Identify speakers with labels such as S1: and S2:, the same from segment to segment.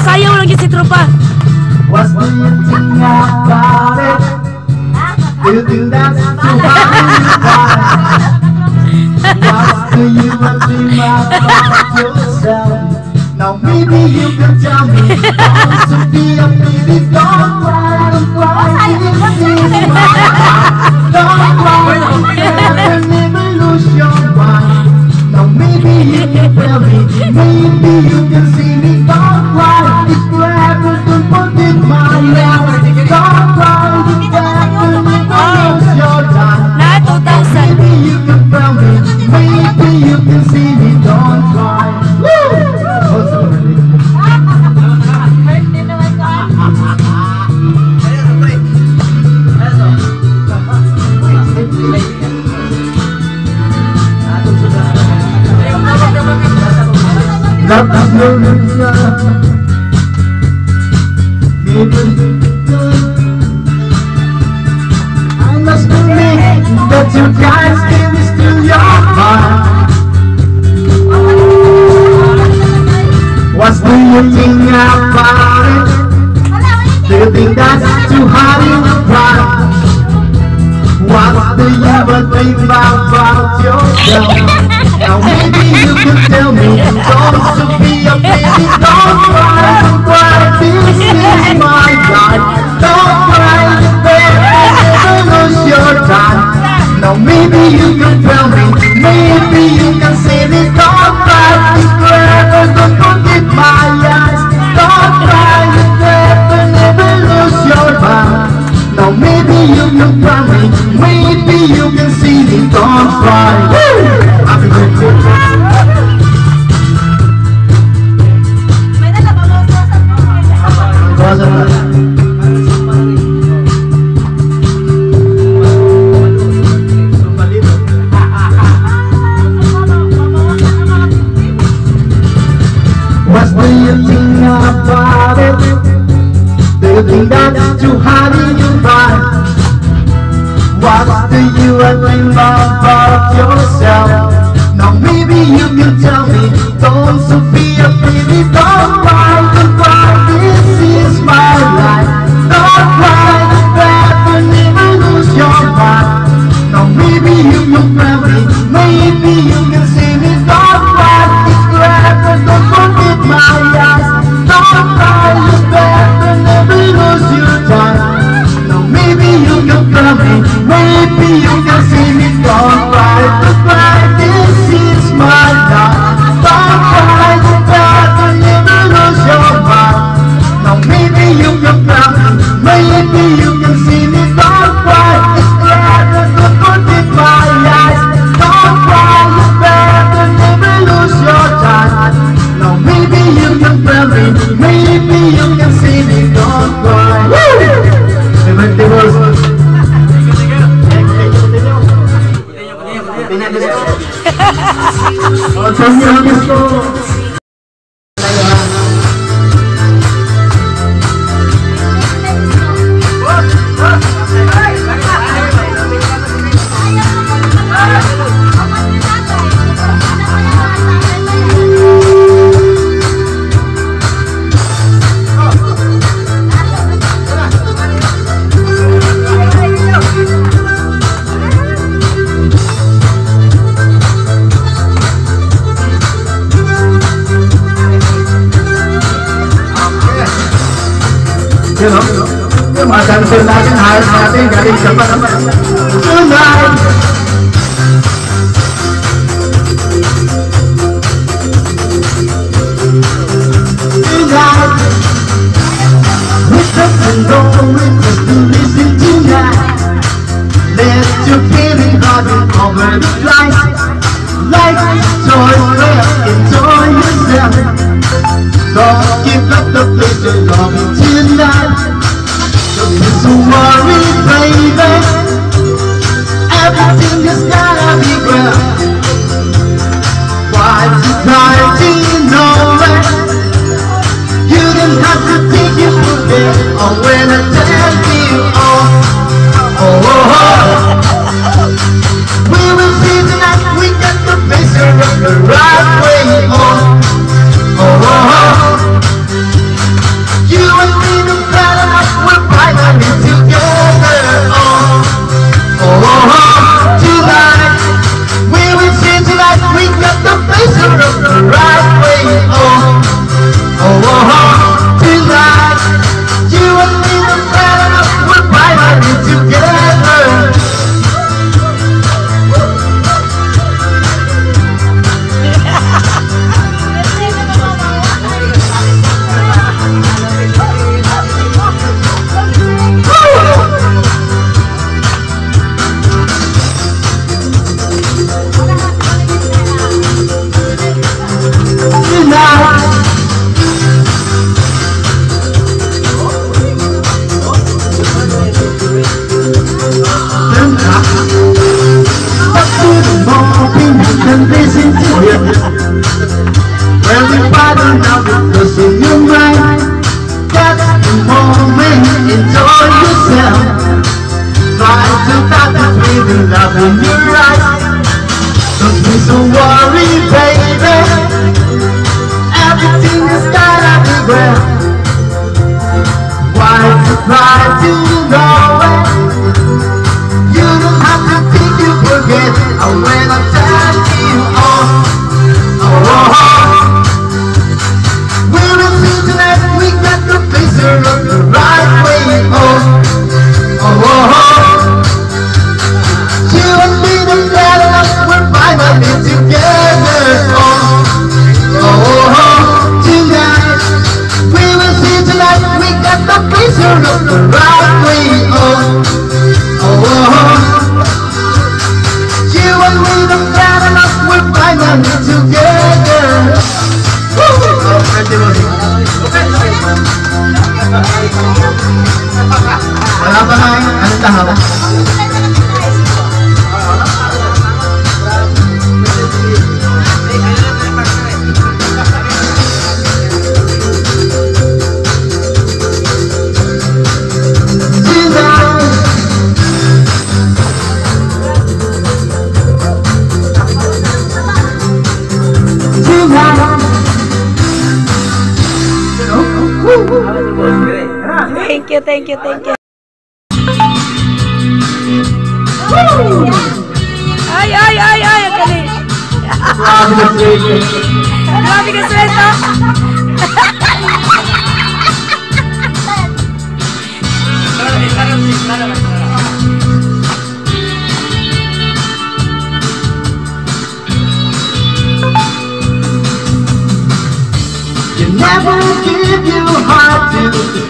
S1: sayaw lang si trupa.
S2: Was do you think about it? You to do you be a baby. Now maybe you can tell me, maybe you can see Do you think about it? Do you think that's too hard in the pride? What do you think about yourself? Now maybe you can tell me Don't to be a baby, don't cry, don't cry This is my time. don't cry Never lose your time Now maybe you can tell me Maybe you can Tonight! Listen tonight. Let's pretty body cover the lights. Lights, joy, love, enjoy yourself. Don't give up the place and love it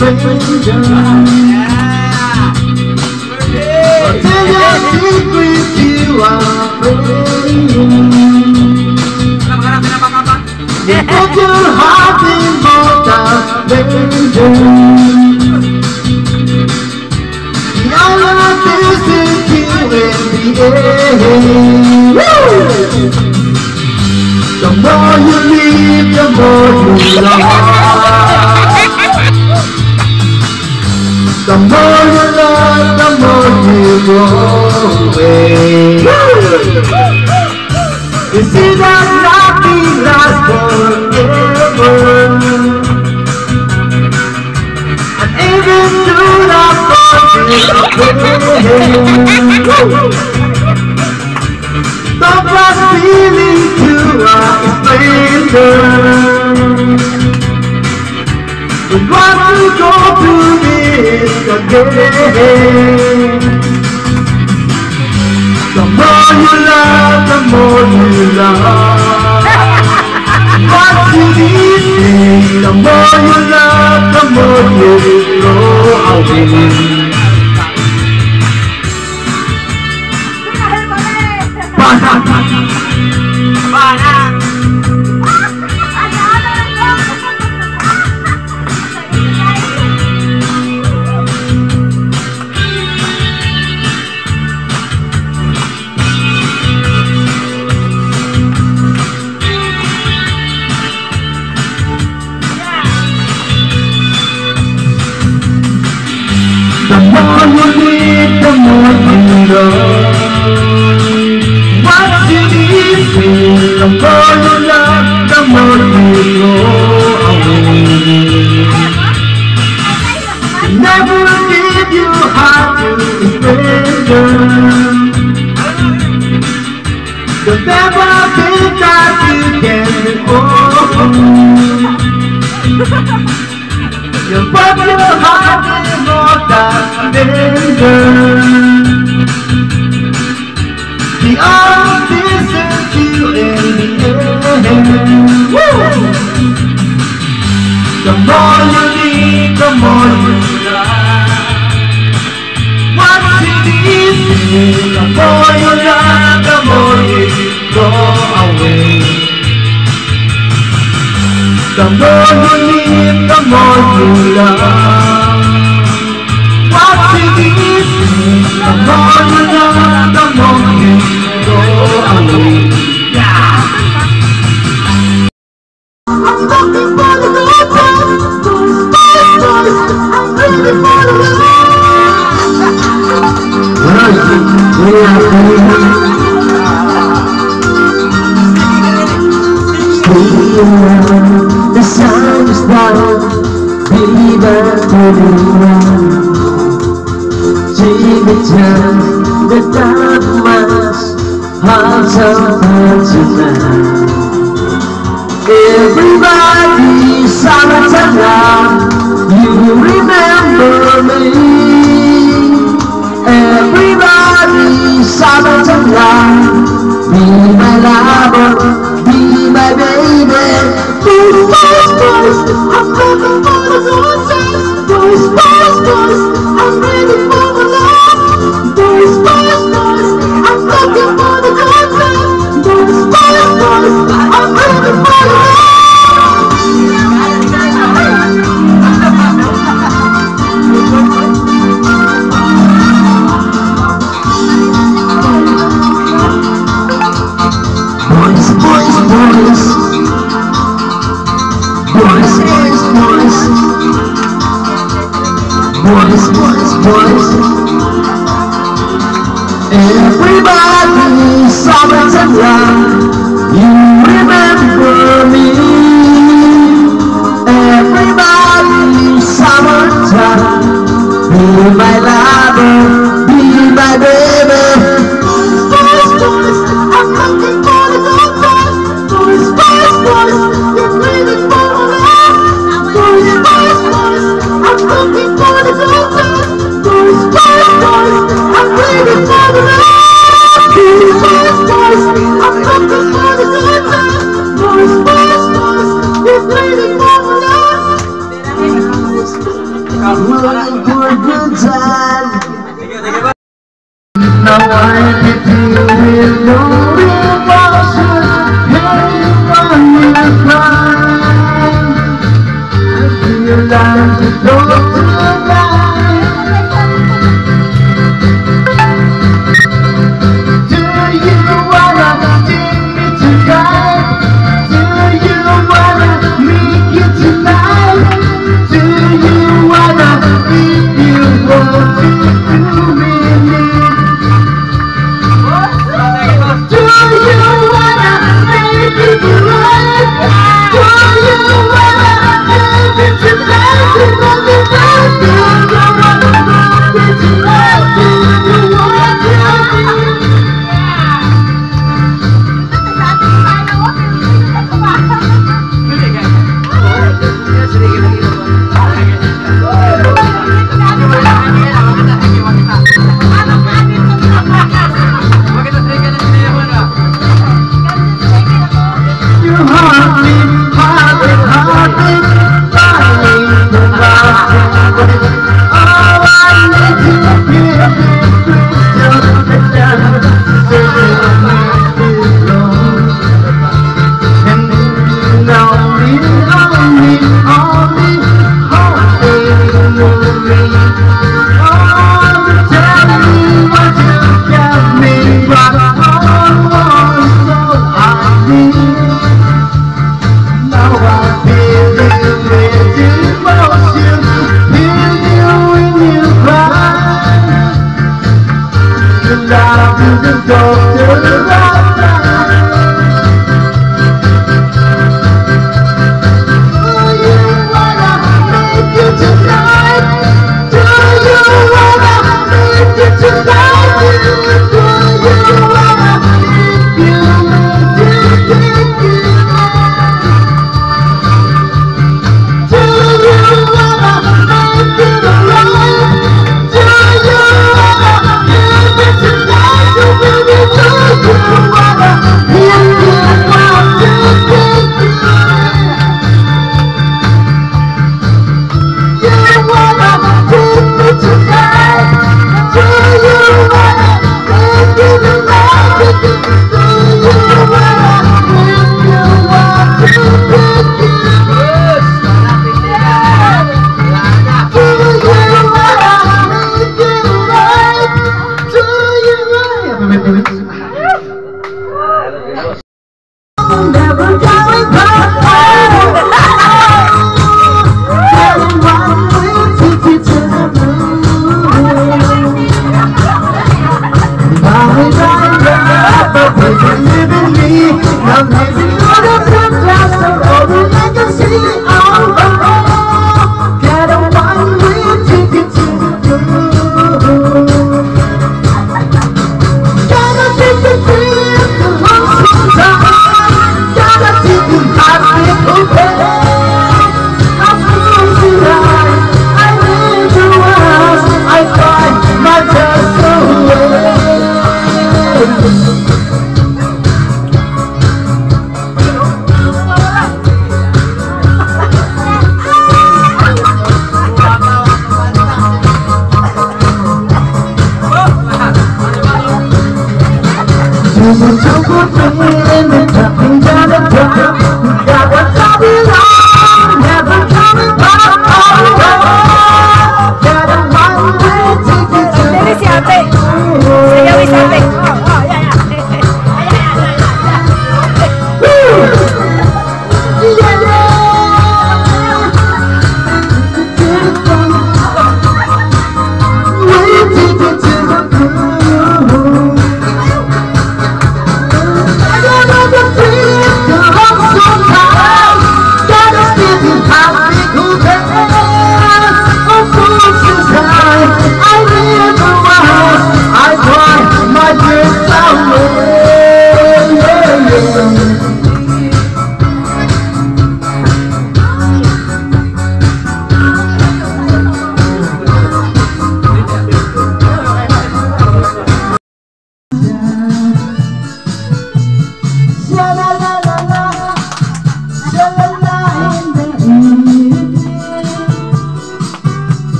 S2: stranger. Yeah. Or tell your you are praying. Put your heart in mortal danger. This is killing the air. The more you live, the more you love. Feliz The more you need, the more you die. What it is here, the more you love, the more you go away. The more you need, the more you love. Once it is the more you love, the more I'm looking for the good I'm for the love. Sun is down, be there for me. Take the time, the dark mass, hearts are burning. Everybody Saratana, you will remember me. Everybody Saratana, be my lover, be my baby. Those boys, boys, I'm coming for the horses. Those boys, boys, I'm ready for
S1: go. 我走过最难的
S2: 坎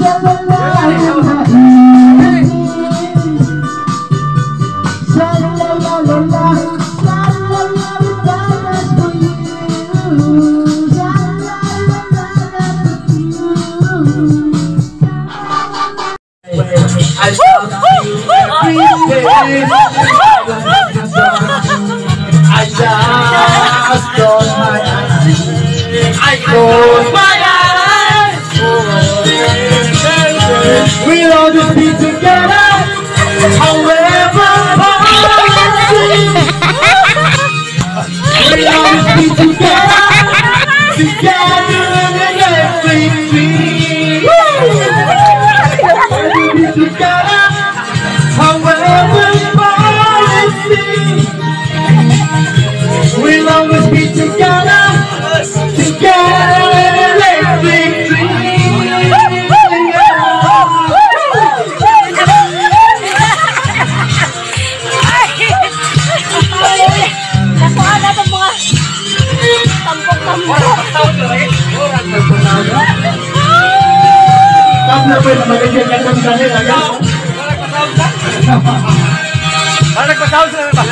S2: shepherd. 招进
S1: 来吧。